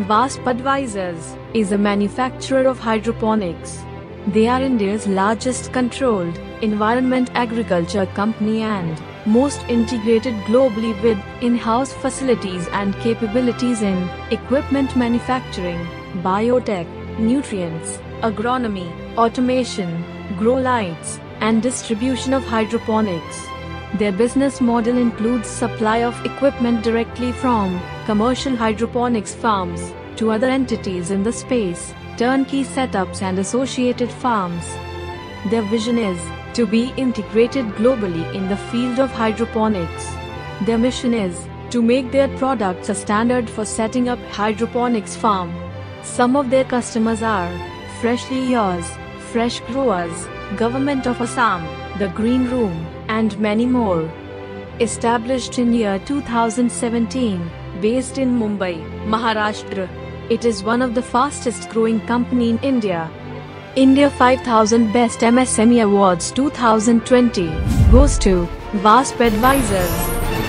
Vasp Advisors is a manufacturer of hydroponics. They are India's largest controlled environment agriculture company and most integrated globally with in-house facilities and capabilities in equipment manufacturing, biotech, nutrients, agronomy, automation, grow lights, and distribution of hydroponics. Their business model includes supply of equipment directly from commercial hydroponics farms to other entities in the space, turnkey setups and associated farms. Their vision is to be integrated globally in the field of hydroponics. Their mission is to make their products a standard for setting up hydroponics farm. Some of their customers are Freshly Yours, Fresh Growers, Government of Assam, The Green Room, and many more. Established in year 2017, based in Mumbai, Maharashtra, it is one of the fastest growing company in India. India 5000 Best MSME Awards 2020 goes to Vasp Advisors.